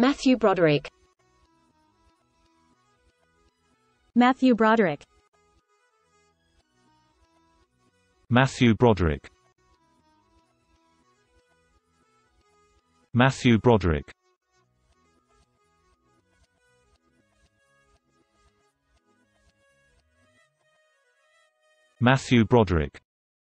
Matthew Broderick. Matthew Broderick. Matthew Broderick Matthew Broderick Matthew Broderick